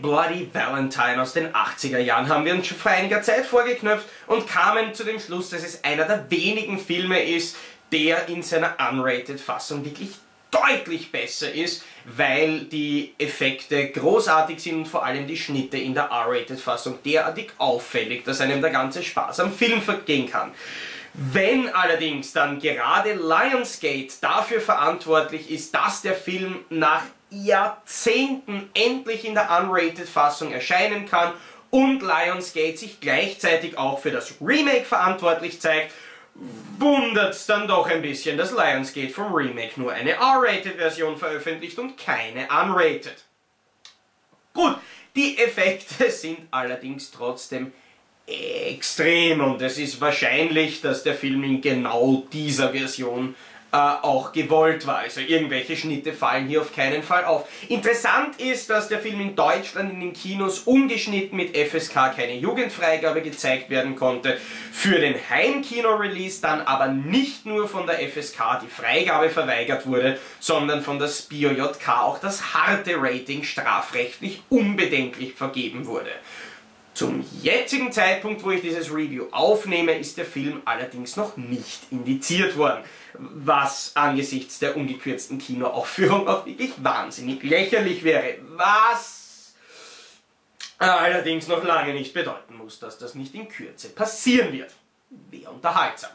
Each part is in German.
Bloody Valentine aus den 80er Jahren haben wir uns schon vor einiger Zeit vorgeknöpft und kamen zu dem Schluss, dass es einer der wenigen Filme ist, der in seiner unrated Fassung wirklich deutlich besser ist, weil die Effekte großartig sind und vor allem die Schnitte in der R-rated Fassung derartig auffällig, dass einem der ganze Spaß am Film vergehen kann. Wenn allerdings dann gerade Lionsgate dafür verantwortlich ist, dass der Film nach Jahrzehnten endlich in der unrated Fassung erscheinen kann und Lionsgate sich gleichzeitig auch für das Remake verantwortlich zeigt, wundert es dann doch ein bisschen, dass Lionsgate vom Remake nur eine R-rated Version veröffentlicht und keine unrated. Gut, die Effekte sind allerdings trotzdem extrem und es ist wahrscheinlich, dass der Film in genau dieser Version äh, auch gewollt war. Also irgendwelche Schnitte fallen hier auf keinen Fall auf. Interessant ist, dass der Film in Deutschland in den Kinos ungeschnitten mit FSK keine Jugendfreigabe gezeigt werden konnte. Für den Heimkino-Release dann aber nicht nur von der FSK die Freigabe verweigert wurde, sondern von der SPIO-JK auch das harte Rating strafrechtlich unbedenklich vergeben wurde. Zum jetzigen Zeitpunkt, wo ich dieses Review aufnehme, ist der Film allerdings noch nicht indiziert worden, was angesichts der ungekürzten Kinoaufführung auch wirklich wahnsinnig lächerlich wäre, was allerdings noch lange nicht bedeuten muss, dass das nicht in Kürze passieren wird. Wäre unterhaltsam.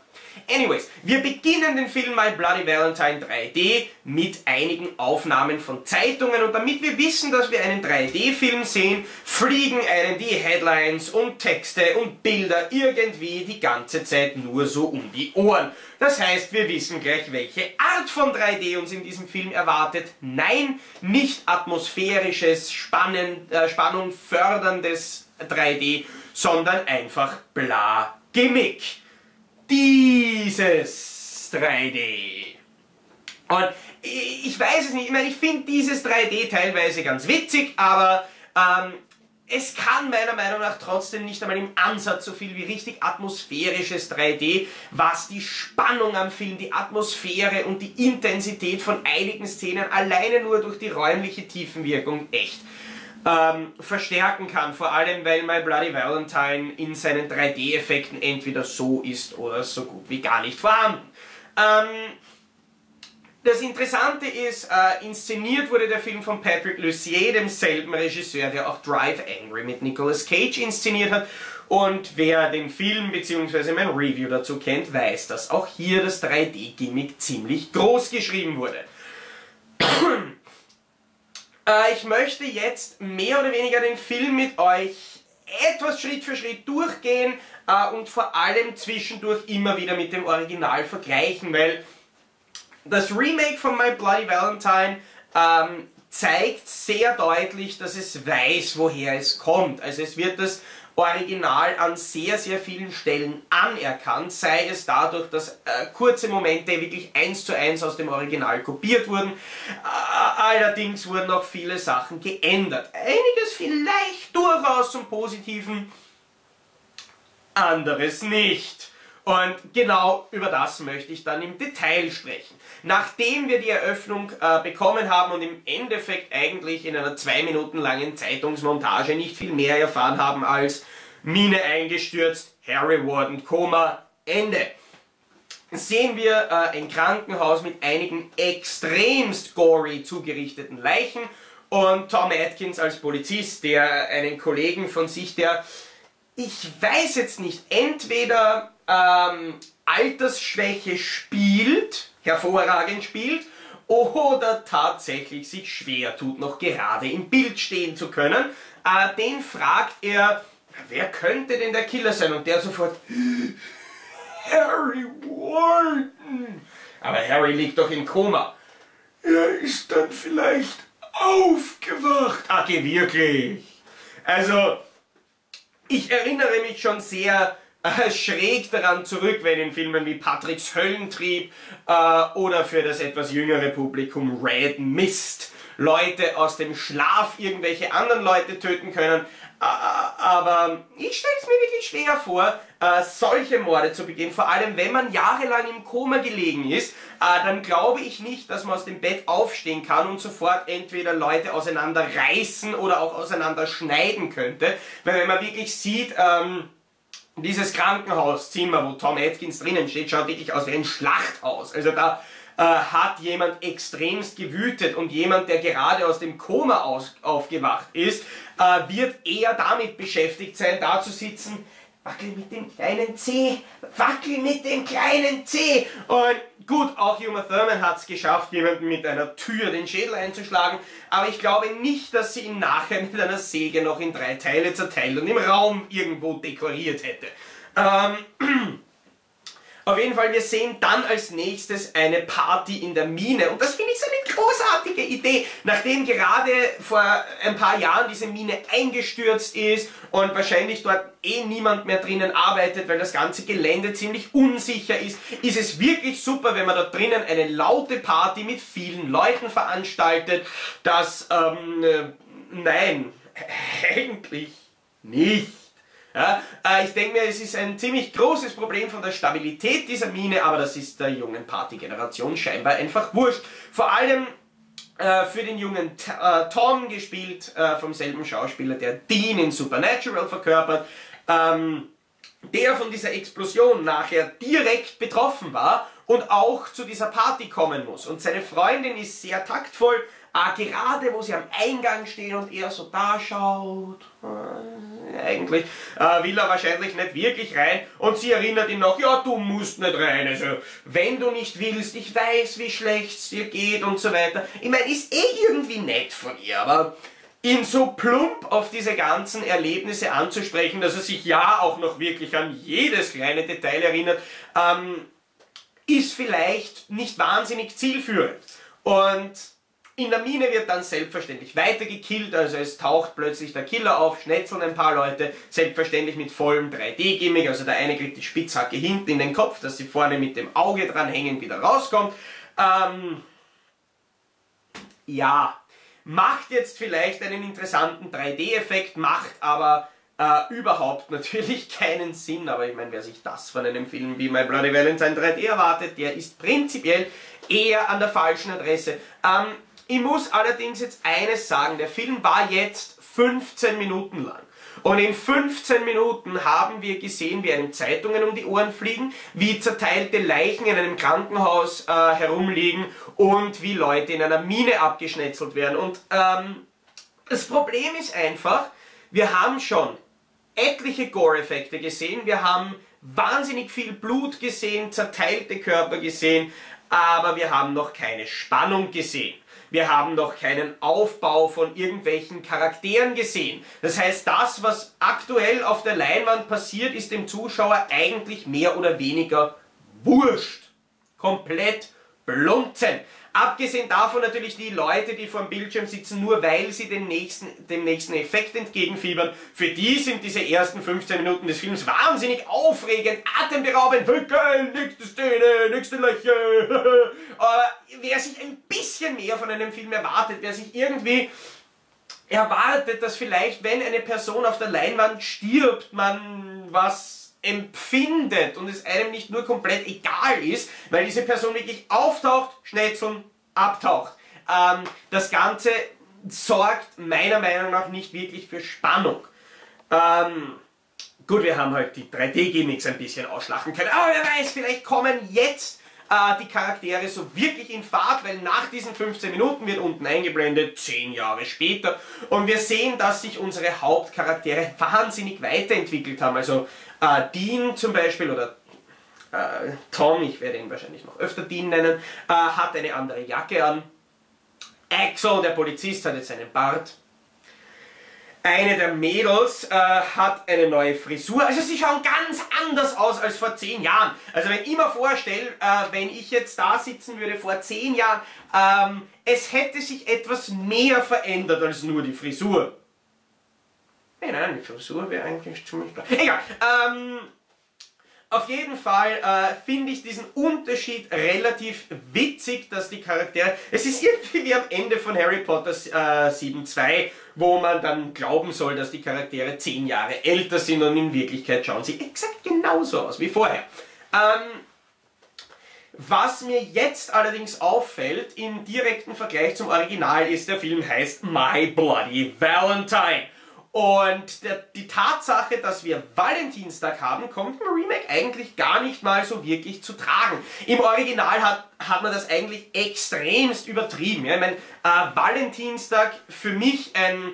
Anyways, wir beginnen den Film My Bloody Valentine 3D mit einigen Aufnahmen von Zeitungen und damit wir wissen, dass wir einen 3D-Film sehen, fliegen einem die Headlines und Texte und Bilder irgendwie die ganze Zeit nur so um die Ohren. Das heißt, wir wissen gleich, welche Art von 3D uns in diesem Film erwartet. Nein, nicht atmosphärisches, Spannen, äh, Spannung förderndes 3D, sondern einfach bla Gimmick dieses 3D. Und ich weiß es nicht, ich meine, ich finde dieses 3D teilweise ganz witzig, aber ähm, es kann meiner Meinung nach trotzdem nicht einmal im Ansatz so viel wie richtig atmosphärisches 3D, was die Spannung am Film, die Atmosphäre und die Intensität von einigen Szenen alleine nur durch die räumliche Tiefenwirkung echt ähm, verstärken kann. Vor allem, weil My Bloody Valentine in seinen 3D-Effekten entweder so ist oder so gut wie gar nicht vorhanden. Ähm, das Interessante ist, äh, inszeniert wurde der Film von Patrick Lussier, demselben Regisseur, der auch Drive Angry mit Nicolas Cage inszeniert hat. Und wer den Film bzw. mein Review dazu kennt, weiß, dass auch hier das 3D-Gimmick ziemlich groß geschrieben wurde. Äh, ich möchte jetzt mehr oder weniger den Film mit euch etwas Schritt für Schritt durchgehen äh, und vor allem zwischendurch immer wieder mit dem Original vergleichen, weil das Remake von My Bloody Valentine ähm, zeigt sehr deutlich, dass es weiß, woher es kommt. Also es wird das Original an sehr, sehr vielen Stellen anerkannt, sei es dadurch, dass äh, kurze Momente wirklich eins zu eins aus dem Original kopiert wurden. Äh, allerdings wurden auch viele Sachen geändert. Einiges vielleicht durchaus zum Positiven, anderes nicht. Und genau über das möchte ich dann im Detail sprechen. Nachdem wir die Eröffnung äh, bekommen haben und im Endeffekt eigentlich in einer zwei Minuten langen Zeitungsmontage nicht viel mehr erfahren haben als Mine eingestürzt, Harry Warden Koma, Ende. Sehen wir äh, ein Krankenhaus mit einigen extremst gory zugerichteten Leichen und Tom Atkins als Polizist, der einen Kollegen von sich, der, ich weiß jetzt nicht, entweder ähm, Altersschwäche spielt, hervorragend spielt, oder tatsächlich sich schwer tut, noch gerade im Bild stehen zu können. Äh, den fragt er, wer könnte denn der Killer sein? Und der sofort, Harry Warden. Aber Harry liegt doch im Koma. Er ist dann vielleicht aufgewacht. Ach, wirklich. Also, ich erinnere mich schon sehr äh, schräg daran zurück, wenn in Filmen wie Patricks Höllentrieb äh, oder für das etwas jüngere Publikum Red Mist Leute aus dem Schlaf irgendwelche anderen Leute töten können. Aber ich stelle es mir wirklich schwer vor, äh, solche Morde zu begehen. Vor allem, wenn man jahrelang im Koma gelegen ist, äh, dann glaube ich nicht, dass man aus dem Bett aufstehen kann und sofort entweder Leute auseinanderreißen oder auch auseinanderschneiden könnte. Weil wenn man wirklich sieht, ähm, dieses Krankenhauszimmer, wo Tom Atkins drinnen steht, schaut wirklich aus wie ein Schlachthaus. Also da äh, hat jemand extremst gewütet und jemand, der gerade aus dem Koma aus, aufgewacht ist, äh, wird eher damit beschäftigt sein, da zu sitzen, wackel mit dem kleinen C, wackel mit dem kleinen C. Und gut, auch Uma Thurman hat es geschafft, jemanden mit einer Tür den Schädel einzuschlagen, aber ich glaube nicht, dass sie ihn nachher mit einer Säge noch in drei Teile zerteilt und im Raum irgendwo dekoriert hätte. Ähm, Auf jeden Fall, wir sehen dann als nächstes eine Party in der Mine. Und das finde ich so eine großartige Idee. Nachdem gerade vor ein paar Jahren diese Mine eingestürzt ist und wahrscheinlich dort eh niemand mehr drinnen arbeitet, weil das ganze Gelände ziemlich unsicher ist, ist es wirklich super, wenn man dort drinnen eine laute Party mit vielen Leuten veranstaltet. Das, ähm, äh, nein, eigentlich nicht. Ja, äh, ich denke mir, es ist ein ziemlich großes Problem von der Stabilität dieser Mine, aber das ist der jungen Partygeneration scheinbar einfach wurscht. Vor allem äh, für den jungen äh, Tom, gespielt äh, vom selben Schauspieler, der Dean in Supernatural verkörpert, ähm, der von dieser Explosion nachher direkt betroffen war und auch zu dieser Party kommen muss. Und seine Freundin ist sehr taktvoll, Ah, gerade wo sie am Eingang stehen und er so da schaut, äh, eigentlich äh, will er wahrscheinlich nicht wirklich rein und sie erinnert ihn noch, ja, du musst nicht rein, also wenn du nicht willst, ich weiß, wie schlecht es dir geht und so weiter. Ich meine, ist eh irgendwie nett von ihr, aber ihn so plump auf diese ganzen Erlebnisse anzusprechen, dass er sich ja auch noch wirklich an jedes kleine Detail erinnert, ähm, ist vielleicht nicht wahnsinnig zielführend. Und in der Mine wird dann selbstverständlich weiter gekillt, also es taucht plötzlich der Killer auf, schnetzeln ein paar Leute, selbstverständlich mit vollem 3D-Gimmick, also der eine kriegt die Spitzhacke hinten in den Kopf, dass sie vorne mit dem Auge dran hängen wieder rauskommt. Ähm, ja, macht jetzt vielleicht einen interessanten 3D-Effekt, macht aber äh, überhaupt natürlich keinen Sinn, aber ich meine, wer sich das von einem Film wie My Bloody Valentine 3D erwartet, der ist prinzipiell eher an der falschen Adresse. Ähm, ich muss allerdings jetzt eines sagen, der Film war jetzt 15 Minuten lang. Und in 15 Minuten haben wir gesehen, wie einem Zeitungen um die Ohren fliegen, wie zerteilte Leichen in einem Krankenhaus äh, herumliegen und wie Leute in einer Mine abgeschnetzelt werden. Und ähm, das Problem ist einfach, wir haben schon etliche Gore-Effekte gesehen, wir haben wahnsinnig viel Blut gesehen, zerteilte Körper gesehen, aber wir haben noch keine Spannung gesehen. Wir haben noch keinen Aufbau von irgendwelchen Charakteren gesehen. Das heißt, das, was aktuell auf der Leinwand passiert, ist dem Zuschauer eigentlich mehr oder weniger wurscht. Komplett blunzen. Abgesehen davon natürlich die Leute, die vor dem Bildschirm sitzen, nur weil sie den nächsten, dem nächsten Effekt entgegenfiebern. Für die sind diese ersten 15 Minuten des Films wahnsinnig aufregend, atemberaubend, geil, nächste Szene, nächste Löcher. Aber wer sich ein bisschen mehr von einem Film erwartet, wer sich irgendwie erwartet, dass vielleicht, wenn eine Person auf der Leinwand stirbt, man was empfindet und es einem nicht nur komplett egal ist, weil diese Person wirklich auftaucht, schnetzeln, abtaucht. Ähm, das Ganze sorgt meiner Meinung nach nicht wirklich für Spannung. Ähm, gut, wir haben halt die 3D-Gimmicks ein bisschen ausschlachten können, aber wer weiß, vielleicht kommen jetzt äh, die Charaktere so wirklich in Fahrt, weil nach diesen 15 Minuten wird unten eingeblendet, 10 Jahre später, und wir sehen, dass sich unsere Hauptcharaktere wahnsinnig weiterentwickelt haben. Also äh, Dean zum Beispiel oder äh, Tom, ich werde ihn wahrscheinlich noch öfter Dean nennen, äh, hat eine andere Jacke an. Axel, der Polizist, hat jetzt einen Bart. Eine der Mädels äh, hat eine neue Frisur. Also sie schauen ganz anders aus als vor zehn Jahren. Also wenn ich mir vorstelle, äh, wenn ich jetzt da sitzen würde vor zehn Jahren, ähm, es hätte sich etwas mehr verändert als nur die Frisur. Nein, nein, die Frisur wäre eigentlich ziemlich klar. Egal. Ähm, Auf jeden Fall äh, finde ich diesen Unterschied relativ witzig, dass die Charaktere... Es ist irgendwie wie am Ende von Harry Potter äh, 7.2, wo man dann glauben soll, dass die Charaktere 10 Jahre älter sind und in Wirklichkeit schauen sie exakt genauso aus wie vorher. Ähm, was mir jetzt allerdings auffällt, im direkten Vergleich zum Original, ist, der Film heißt My Bloody Valentine. Und der, die Tatsache, dass wir Valentinstag haben, kommt im Remake eigentlich gar nicht mal so wirklich zu tragen. Im Original hat, hat man das eigentlich extremst übertrieben. Ja? Ich meine, äh, Valentinstag für mich ein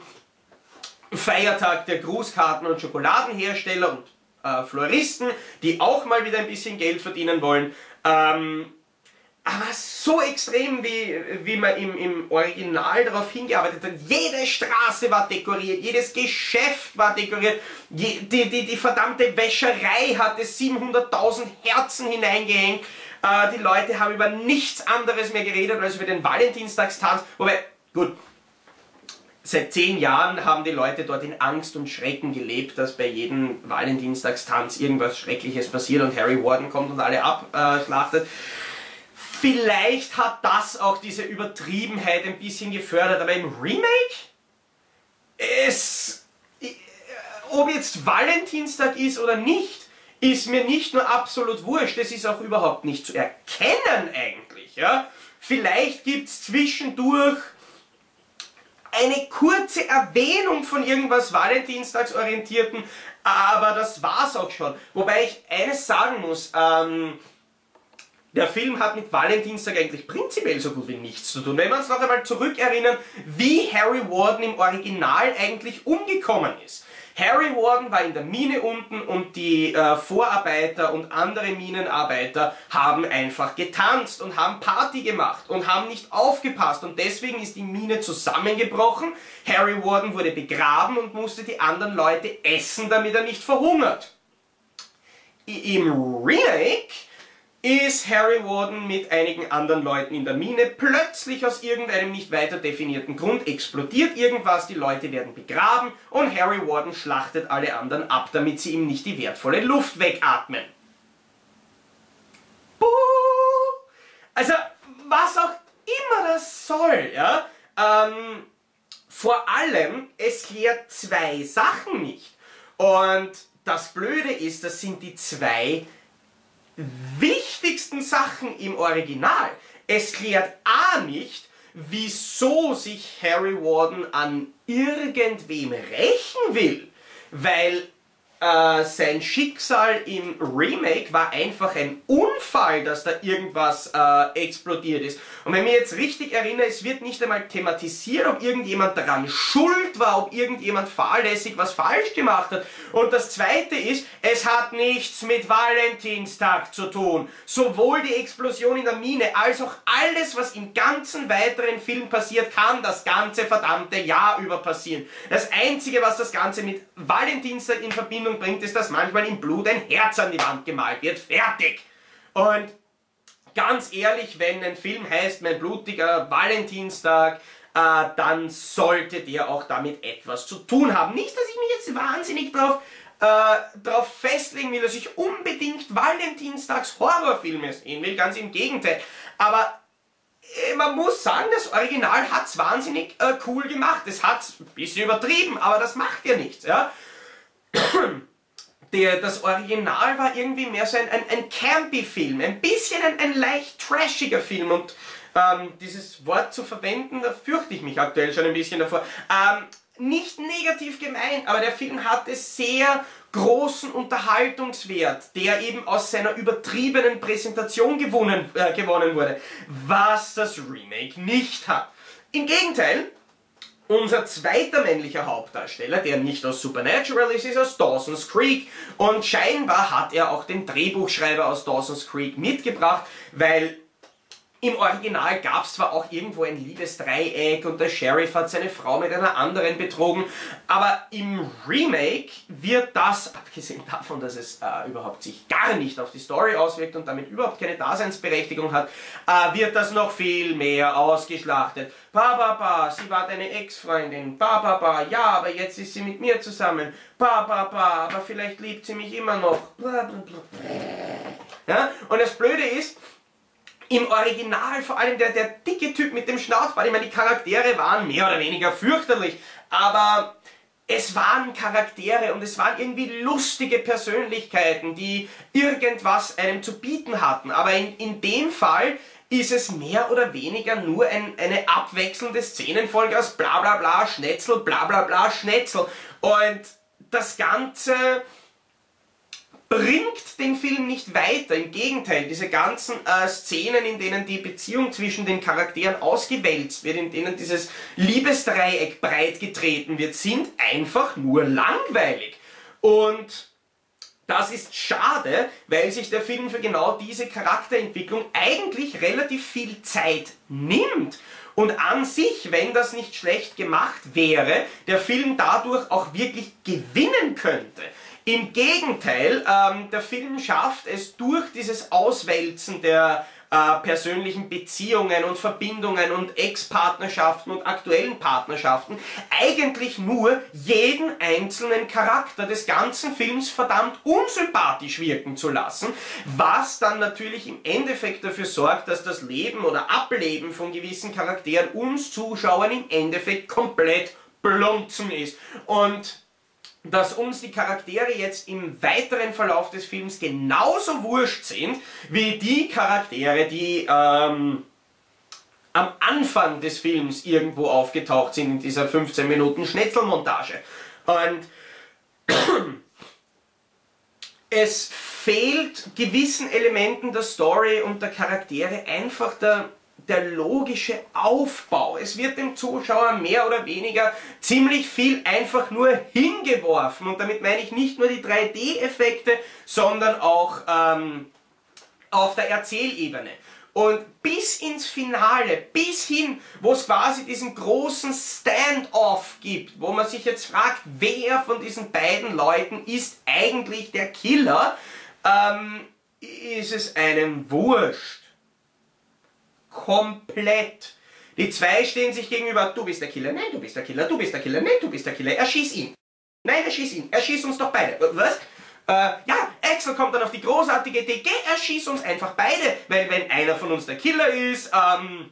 Feiertag der Grußkarten- und Schokoladenhersteller und äh, Floristen, die auch mal wieder ein bisschen Geld verdienen wollen. Ähm, aber so extrem, wie, wie man im, im Original darauf hingearbeitet hat. Jede Straße war dekoriert, jedes Geschäft war dekoriert, die, die, die, die verdammte Wäscherei hatte 700.000 Herzen hineingehängt. Äh, die Leute haben über nichts anderes mehr geredet als über den Valentinstagstanz. Wobei, gut, seit zehn Jahren haben die Leute dort in Angst und Schrecken gelebt, dass bei jedem Valentinstagstanz irgendwas Schreckliches passiert und Harry Warden kommt und alle abschlachtet. Vielleicht hat das auch diese Übertriebenheit ein bisschen gefördert, aber im Remake es, ob jetzt Valentinstag ist oder nicht, ist mir nicht nur absolut wurscht, es ist auch überhaupt nicht zu erkennen eigentlich. Ja? Vielleicht gibt es zwischendurch eine kurze Erwähnung von irgendwas Valentinstagsorientierten, aber das war's auch schon. Wobei ich eines sagen muss, ähm, der Film hat mit Valentinstag eigentlich prinzipiell so gut wie nichts zu tun. Wenn wir uns noch einmal zurückerinnern, wie Harry Warden im Original eigentlich umgekommen ist. Harry Warden war in der Mine unten und die äh, Vorarbeiter und andere Minenarbeiter haben einfach getanzt und haben Party gemacht und haben nicht aufgepasst und deswegen ist die Mine zusammengebrochen. Harry Warden wurde begraben und musste die anderen Leute essen, damit er nicht verhungert. Im Remake ist Harry Warden mit einigen anderen Leuten in der Mine plötzlich aus irgendeinem nicht weiter definierten Grund explodiert irgendwas, die Leute werden begraben und Harry Warden schlachtet alle anderen ab, damit sie ihm nicht die wertvolle Luft wegatmen. Buh! Also, was auch immer das soll, ja, ähm, vor allem, es klärt zwei Sachen nicht. Und das Blöde ist, das sind die zwei wichtigsten Sachen im Original. Es klärt A nicht, wieso sich Harry Warden an irgendwem rächen will, weil äh, sein Schicksal im Remake war einfach ein Unfall, dass da irgendwas äh, explodiert ist. Und wenn ich mich jetzt richtig erinnere, es wird nicht einmal thematisiert, ob irgendjemand daran schuld war, ob irgendjemand fahrlässig was falsch gemacht hat. Und das zweite ist, es hat nichts mit Valentinstag zu tun. Sowohl die Explosion in der Mine als auch alles, was im ganzen weiteren Film passiert, kann das ganze verdammte Jahr über passieren. Das Einzige, was das Ganze mit Valentinstag in Verbindung Verbindung bringt, ist, dass manchmal im Blut ein Herz an die Wand gemalt wird. Fertig! Und ganz ehrlich, wenn ein Film heißt, mein blutiger Valentinstag, äh, dann sollte der auch damit etwas zu tun haben. Nicht, dass ich mich jetzt wahnsinnig drauf, äh, drauf festlegen will, dass ich unbedingt Valentinstags Horrorfilme sehen will, ganz im Gegenteil. Aber äh, man muss sagen, das Original hat es wahnsinnig äh, cool gemacht. Es hat es ein bisschen übertrieben, aber das macht ja nichts. Ja? Der, das Original war irgendwie mehr so ein, ein, ein Campy-Film, ein bisschen ein, ein leicht trashiger Film und ähm, dieses Wort zu verwenden, da fürchte ich mich aktuell schon ein bisschen davor. Ähm, nicht negativ gemeint, aber der Film hatte sehr großen Unterhaltungswert, der eben aus seiner übertriebenen Präsentation gewonnen, äh, gewonnen wurde, was das Remake nicht hat. Im Gegenteil, unser zweiter männlicher Hauptdarsteller, der nicht aus Supernatural ist, ist aus Dawson's Creek. Und scheinbar hat er auch den Drehbuchschreiber aus Dawson's Creek mitgebracht, weil Im Original gab es zwar auch irgendwo ein Liebesdreieck und der Sheriff hat seine Frau mit einer anderen betrogen, aber im Remake wird das, abgesehen davon, dass es äh, überhaupt sich gar nicht auf die Story auswirkt und damit überhaupt keine Daseinsberechtigung hat, äh, wird das noch viel mehr ausgeschlachtet. Ba, ba, ba, sie war deine Ex-Freundin. Ba, ba, ba, ja, aber jetzt ist sie mit mir zusammen. Ba, ba, ba, aber vielleicht liebt sie mich immer noch. Bla, bla, bla. Ja? Und das Blöde ist, im Original, vor allem der, der dicke Typ mit dem Schnauzbart, ich meine, die Charaktere waren mehr oder weniger fürchterlich, aber es waren Charaktere und es waren irgendwie lustige Persönlichkeiten, die irgendwas einem zu bieten hatten. Aber in, in dem Fall ist es mehr oder weniger nur ein, eine abwechselnde Szenenfolge aus bla bla bla Schnetzel, bla bla bla Schnetzel. Und das Ganze bringt den Film nicht weiter. Im Gegenteil, diese ganzen äh, Szenen, in denen die Beziehung zwischen den Charakteren ausgewälzt wird, in denen dieses Liebesdreieck breitgetreten wird, sind einfach nur langweilig. Und das ist schade, weil sich der Film für genau diese Charakterentwicklung eigentlich relativ viel Zeit nimmt. Und an sich, wenn das nicht schlecht gemacht wäre, der Film dadurch auch wirklich gewinnen könnte. Im Gegenteil, ähm, der Film schafft es durch dieses Auswälzen der äh, persönlichen Beziehungen und Verbindungen und Ex-Partnerschaften und aktuellen Partnerschaften eigentlich nur jeden einzelnen Charakter des ganzen Films verdammt unsympathisch wirken zu lassen, was dann natürlich im Endeffekt dafür sorgt, dass das Leben oder Ableben von gewissen Charakteren uns Zuschauern im Endeffekt komplett blunzen ist. Und dass uns die Charaktere jetzt im weiteren Verlauf des Films genauso wurscht sind, wie die Charaktere, die ähm, am Anfang des Films irgendwo aufgetaucht sind in dieser 15 Minuten Schnetzelmontage. Und es fehlt gewissen Elementen der Story und der Charaktere einfach der der logische Aufbau. Es wird dem Zuschauer mehr oder weniger ziemlich viel einfach nur hingeworfen. Und damit meine ich nicht nur die 3D-Effekte, sondern auch ähm, auf der Erzählebene. Und bis ins Finale, bis hin, wo es quasi diesen großen Stand-off gibt, wo man sich jetzt fragt, wer von diesen beiden Leuten ist eigentlich der Killer, ähm, ist es einem wurscht komplett. Die zwei stehen sich gegenüber, du bist der Killer, nein, du bist der Killer, du bist der Killer, nein, du bist der Killer, erschieß ihn. Nein, erschieß ihn, erschieß uns doch beide. Was? Äh, ja, Axel kommt dann auf die großartige Idee, geh, erschieß uns einfach beide, weil wenn einer von uns der Killer ist, ähm,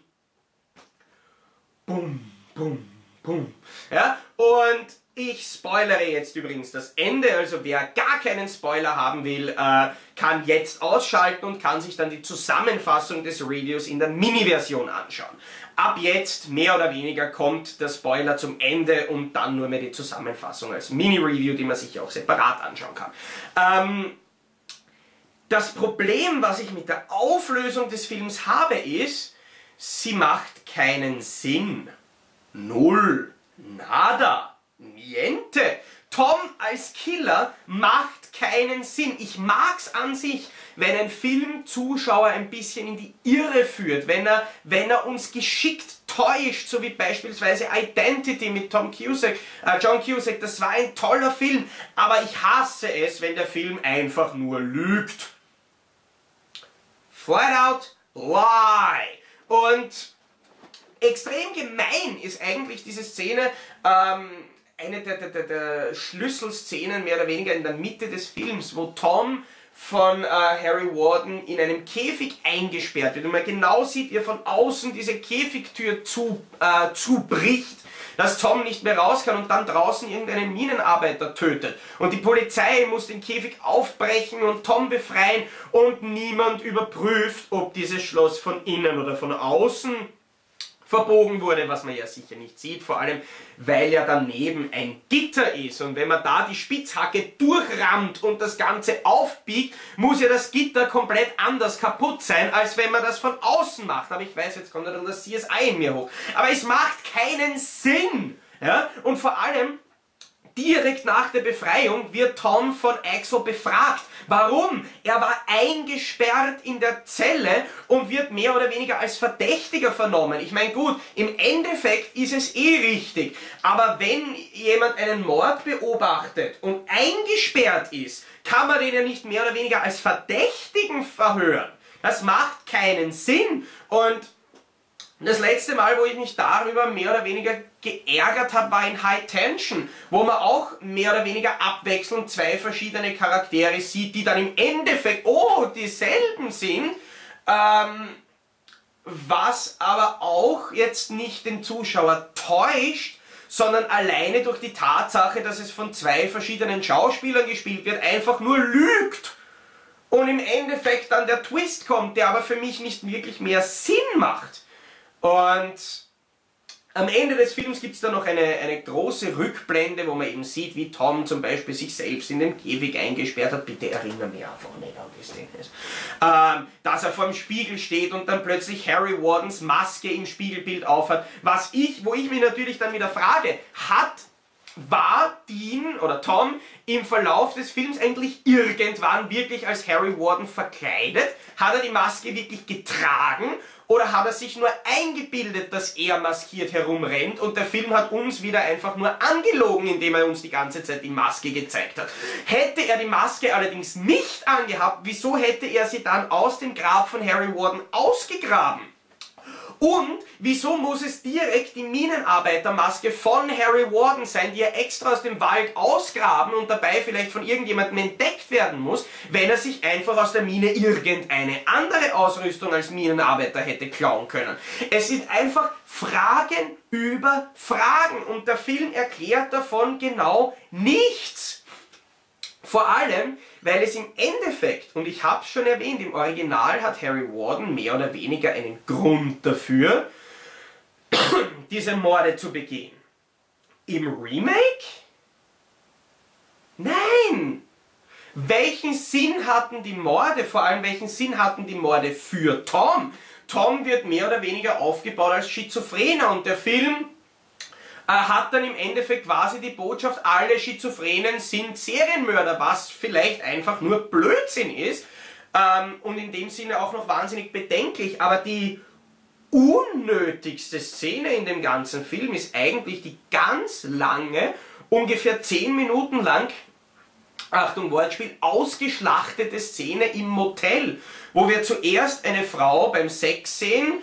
bum, bum, bum. Ja, und ich spoilere jetzt übrigens das Ende, also wer gar keinen Spoiler haben will, äh, kann jetzt ausschalten und kann sich dann die Zusammenfassung des Reviews in der Mini-Version anschauen. Ab jetzt, mehr oder weniger, kommt der Spoiler zum Ende und dann nur mehr die Zusammenfassung als Mini-Review, die man sich auch separat anschauen kann. Ähm, das Problem, was ich mit der Auflösung des Films habe, ist, sie macht keinen Sinn. Null. Nada niente. Tom als Killer macht keinen Sinn. Ich mag's an sich, wenn ein Film Zuschauer ein bisschen in die Irre führt, wenn er, wenn er uns geschickt täuscht, so wie beispielsweise Identity mit Tom Cusack, äh, John Cusack, das war ein toller Film, aber ich hasse es, wenn der Film einfach nur lügt. Flat out lie. Und extrem gemein ist eigentlich diese Szene, ähm, eine der, der, der, Schlüsselszenen mehr oder weniger in der Mitte des Films, wo Tom von äh, Harry Warden in einem Käfig eingesperrt wird und man genau sieht, wie er von außen diese Käfigtür zu, äh, zubricht, dass Tom nicht mehr raus kann und dann draußen irgendeinen Minenarbeiter tötet. Und die Polizei muss den Käfig aufbrechen und Tom befreien und niemand überprüft, ob dieses Schloss von innen oder von außen verbogen wurde, was man ja sicher nicht sieht, vor allem weil ja daneben ein Gitter ist und wenn man da die Spitzhacke durchrammt und das Ganze aufbiegt, muss ja das Gitter komplett anders kaputt sein, als wenn man das von außen macht. Aber ich weiß, jetzt kommt dann das CSI in mir hoch. Aber es macht keinen Sinn. Ja? Und vor allem, direkt nach der Befreiung wird Tom von Axel befragt. Warum? Er war eingesperrt in der Zelle und wird mehr oder weniger als Verdächtiger vernommen. Ich meine, gut, im Endeffekt ist es eh richtig. Aber wenn jemand einen Mord beobachtet und eingesperrt ist, kann man den ja nicht mehr oder weniger als Verdächtigen verhören. Das macht keinen Sinn. Und das letzte Mal, wo ich mich darüber mehr oder weniger geärgert habe, war in High Tension, wo man auch mehr oder weniger abwechselnd zwei verschiedene Charaktere sieht, die dann im Endeffekt, oh, dieselben sind, ähm, was aber auch jetzt nicht den Zuschauer täuscht, sondern alleine durch die Tatsache, dass es von zwei verschiedenen Schauspielern gespielt wird, einfach nur lügt. Und im Endeffekt dann der Twist kommt, der aber für mich nicht wirklich mehr Sinn macht. Und am Ende des Films gibt es dann noch eine, eine große Rückblende, wo man eben sieht, wie Tom zum Beispiel sich selbst in den Käfig eingesperrt hat. Bitte erinnere mich einfach nicht an die Szene. Ähm, dass er vor dem Spiegel steht und dann plötzlich Harry Wardens Maske im Spiegelbild aufhat. Was ich, wo ich mich natürlich dann wieder frage, hat war Dean oder Tom im Verlauf des Films eigentlich irgendwann wirklich als Harry Warden verkleidet? Hat er die Maske wirklich getragen oder hat er sich nur eingebildet, dass er maskiert herumrennt und der Film hat uns wieder einfach nur angelogen, indem er uns die ganze Zeit die Maske gezeigt hat? Hätte er die Maske allerdings nicht angehabt, wieso hätte er sie dann aus dem Grab von Harry Warden ausgegraben? Und wieso muss es direkt die Minenarbeitermaske von Harry Warden sein, die er extra aus dem Wald ausgraben und dabei vielleicht von irgendjemandem entdeckt werden muss, wenn er sich einfach aus der Mine irgendeine andere Ausrüstung als Minenarbeiter hätte klauen können. Es sind einfach Fragen über Fragen und der Film erklärt davon genau nichts. Vor allem, weil es im Endeffekt, und ich habe es schon erwähnt, im Original hat Harry Warden mehr oder weniger einen Grund dafür, diese Morde zu begehen. Im Remake? Nein! Welchen Sinn hatten die Morde? Vor allem welchen Sinn hatten die Morde für Tom? Tom wird mehr oder weniger aufgebaut als Schizophrener und der Film hat dann im Endeffekt quasi die Botschaft, alle Schizophrenen sind Serienmörder, was vielleicht einfach nur Blödsinn ist ähm, und in dem Sinne auch noch wahnsinnig bedenklich. Aber die unnötigste Szene in dem ganzen Film ist eigentlich die ganz lange, ungefähr 10 Minuten lang, Achtung Wortspiel, ausgeschlachtete Szene im Motel, wo wir zuerst eine Frau beim Sex sehen,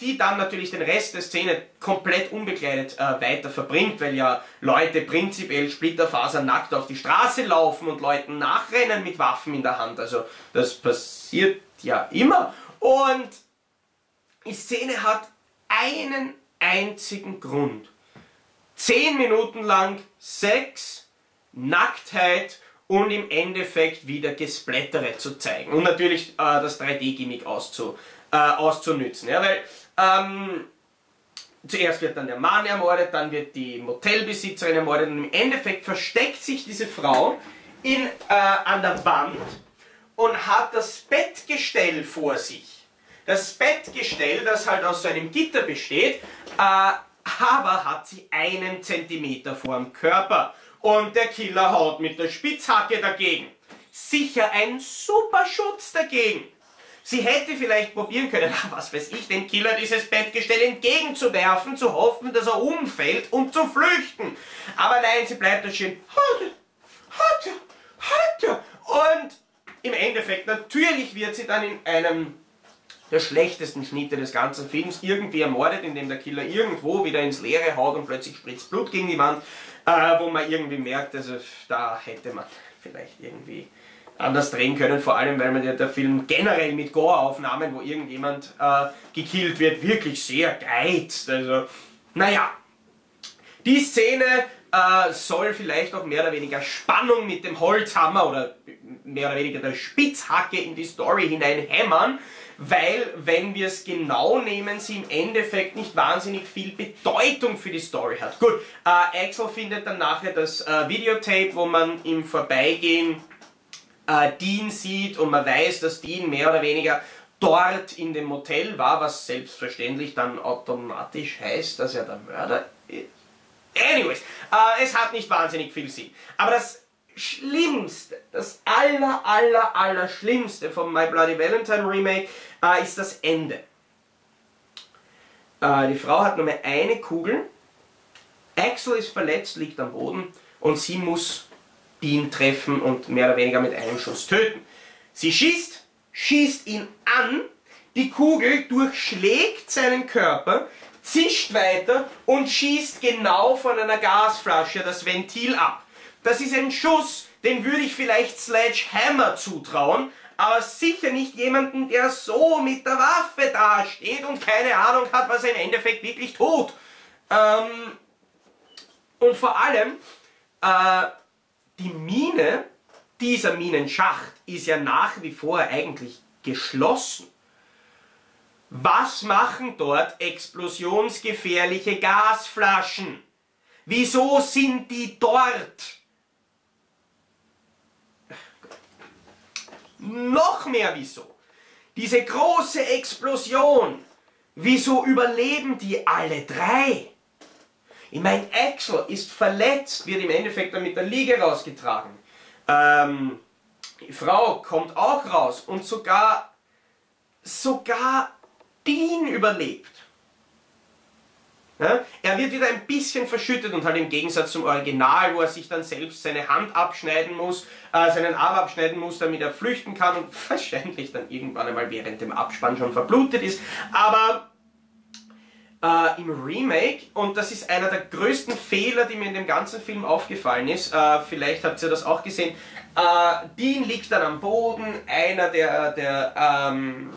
die dann natürlich den Rest der Szene komplett unbekleidet äh, weiter verbringt, weil ja Leute prinzipiell splitterfasernackt auf die Straße laufen und Leuten nachrennen mit Waffen in der Hand. Also das passiert ja immer. Und die Szene hat einen einzigen Grund. Zehn Minuten lang Sex, Nacktheit und im Endeffekt wieder Gesplättere zu zeigen. Und natürlich äh, das 3D-Gimmick auszu, äh, auszunützen. Ja, weil ähm, zuerst wird dann der Mann ermordet, dann wird die Motelbesitzerin ermordet und im Endeffekt versteckt sich diese Frau in, äh, an der Wand und hat das Bettgestell vor sich. Das Bettgestell, das halt aus so einem Gitter besteht, äh, aber hat sie einen Zentimeter vor dem Körper. Und der Killer haut mit der Spitzhacke dagegen. Sicher ein super Schutz dagegen. Sie hätte vielleicht probieren können, was weiß ich, dem Killer dieses Bettgestell entgegenzuwerfen, zu hoffen, dass er umfällt und zu flüchten. Aber nein, sie bleibt da schön. Hat er, hat er, Und im Endeffekt, natürlich wird sie dann in einem der schlechtesten Schnitte des ganzen Films irgendwie ermordet, indem der Killer irgendwo wieder ins Leere haut und plötzlich spritzt Blut gegen die Wand, äh, wo man irgendwie merkt, also da hätte man vielleicht irgendwie anders drehen können, vor allem weil man ja der Film generell mit Gore-Aufnahmen, wo irgendjemand äh, gekillt wird, wirklich sehr geizt. Also, naja. Die Szene äh, soll vielleicht auch mehr oder weniger Spannung mit dem Holzhammer oder mehr oder weniger der Spitzhacke in die Story hinein hämmern, weil, wenn wir es genau nehmen, sie im Endeffekt nicht wahnsinnig viel Bedeutung für die Story hat. Gut, äh, Axel findet dann nachher das äh, Videotape, wo man im Vorbeigehen äh, Dean sieht und man weiß, dass Dean mehr oder weniger dort in dem Motel war, was selbstverständlich dann automatisch heißt, dass er der Mörder ist. Anyways, äh, es hat nicht wahnsinnig viel Sinn. Aber das Schlimmste, das aller, aller, aller Schlimmste vom My Bloody Valentine Remake äh, ist das Ende. Äh, die Frau hat nur mehr eine Kugel, Axel ist verletzt, liegt am Boden und sie muss Dean treffen und mehr oder weniger mit einem Schuss töten. Sie schießt, schießt ihn an, die Kugel durchschlägt seinen Körper, zischt weiter und schießt genau von einer Gasflasche das Ventil ab. Das ist ein Schuss, den würde ich vielleicht Sledgehammer zutrauen, aber sicher nicht jemanden, der so mit der Waffe dasteht und keine Ahnung hat, was er im Endeffekt wirklich tut. Ähm, und vor allem, äh, die Mine, dieser Minenschacht ist ja nach wie vor eigentlich geschlossen. Was machen dort explosionsgefährliche Gasflaschen? Wieso sind die dort? Noch mehr wieso? Diese große Explosion. Wieso überleben die alle drei? Ich meine, Axel ist verletzt, wird im Endeffekt dann mit der Liege rausgetragen. Ähm, die Frau kommt auch raus und sogar, sogar Dean überlebt. Ja? Er wird wieder ein bisschen verschüttet und halt im Gegensatz zum Original, wo er sich dann selbst seine Hand abschneiden muss, äh, seinen Arm abschneiden muss, damit er flüchten kann und wahrscheinlich dann irgendwann einmal während dem Abspann schon verblutet ist. Aber äh, im Remake, und das ist einer der größten Fehler, die mir in dem ganzen Film aufgefallen ist, äh, vielleicht habt ihr das auch gesehen, äh, Dean liegt dann am Boden, einer der, der ähm,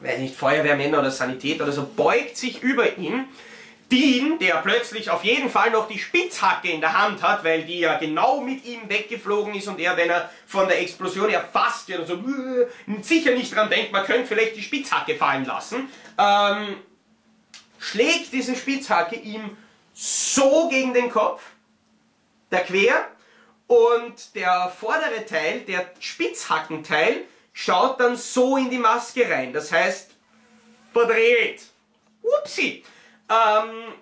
weiß nicht, Feuerwehrmänner oder Sanitäter oder so, beugt sich über ihn, Dean, der plötzlich auf jeden Fall noch die Spitzhacke in der Hand hat, weil die ja genau mit ihm weggeflogen ist und er, wenn er von der Explosion erfasst wird und so, sicher nicht dran denkt, man könnte vielleicht die Spitzhacke fallen lassen, ähm, schlägt diese Spitzhacke ihm so gegen den Kopf, der Quer, und der vordere Teil, der Spitzhackenteil, schaut dann so in die Maske rein. Das heißt, verdreht. Upsi. Ähm,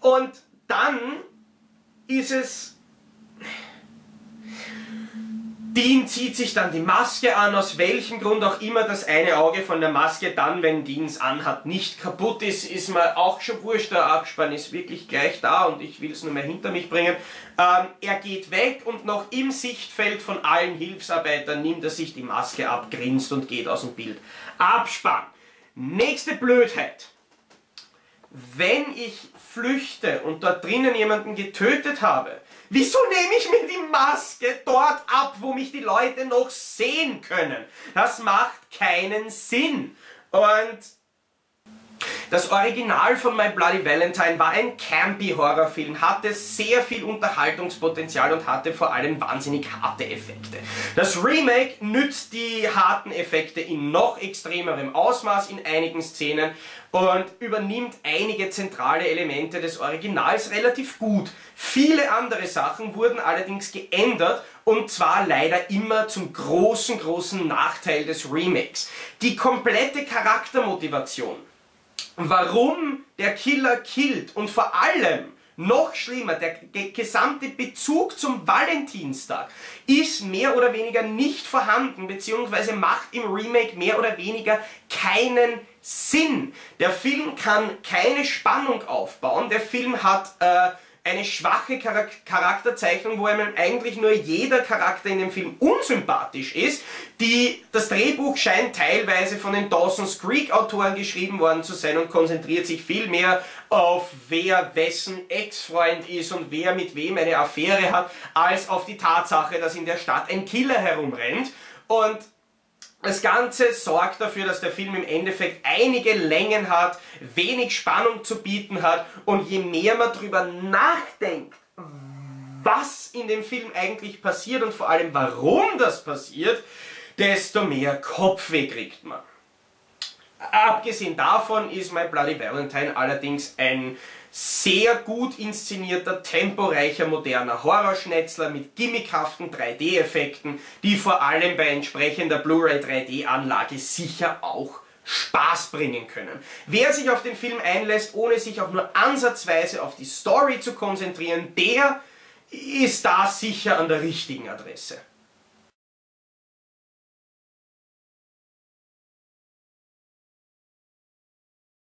und dann ist es Dean zieht sich dann die Maske an, aus welchem Grund auch immer das eine Auge von der Maske dann, wenn Deans anhat, nicht kaputt ist, ist mir auch schon wurscht, der Abspann ist wirklich gleich da und ich will es nur mehr hinter mich bringen. Ähm, er geht weg und noch im Sichtfeld von allen Hilfsarbeitern nimmt er sich die Maske ab, grinst und geht aus dem Bild. Abspann. Nächste Blödheit. Wenn ich flüchte und dort drinnen jemanden getötet habe, Wieso nehme ich mir die Maske dort ab, wo mich die Leute noch sehen können? Das macht keinen Sinn. Und das Original von My Bloody Valentine war ein campy Horrorfilm, hatte sehr viel Unterhaltungspotenzial und hatte vor allem wahnsinnig harte Effekte. Das Remake nützt die harten Effekte in noch extremerem Ausmaß in einigen Szenen und übernimmt einige zentrale Elemente des Originals relativ gut. Viele andere Sachen wurden allerdings geändert und zwar leider immer zum großen, großen Nachteil des Remakes. Die komplette Charaktermotivation, warum der Killer killt und vor allem noch schlimmer, der gesamte Bezug zum Valentinstag ist mehr oder weniger nicht vorhanden, beziehungsweise macht im Remake mehr oder weniger keinen Sinn. Der Film kann keine Spannung aufbauen, der Film hat äh, eine schwache Charakterzeichnung, wo einem eigentlich nur jeder Charakter in dem Film unsympathisch ist. Die, das Drehbuch scheint teilweise von den Dawson's Creek Autoren geschrieben worden zu sein und konzentriert sich viel mehr auf wer wessen Ex-Freund ist und wer mit wem eine Affäre hat, als auf die Tatsache, dass in der Stadt ein Killer herumrennt. Und das Ganze sorgt dafür, dass der Film im Endeffekt einige Längen hat, wenig Spannung zu bieten hat und je mehr man darüber nachdenkt, was in dem Film eigentlich passiert und vor allem warum das passiert, desto mehr Kopfweh kriegt man. Abgesehen davon ist My Bloody Valentine allerdings ein sehr gut inszenierter, temporeicher, moderner Horrorschnetzler mit gimmickhaften 3D-Effekten, die vor allem bei entsprechender Blu-ray 3D-Anlage sicher auch Spaß bringen können. Wer sich auf den Film einlässt, ohne sich auch nur ansatzweise auf die Story zu konzentrieren, der ist da sicher an der richtigen Adresse.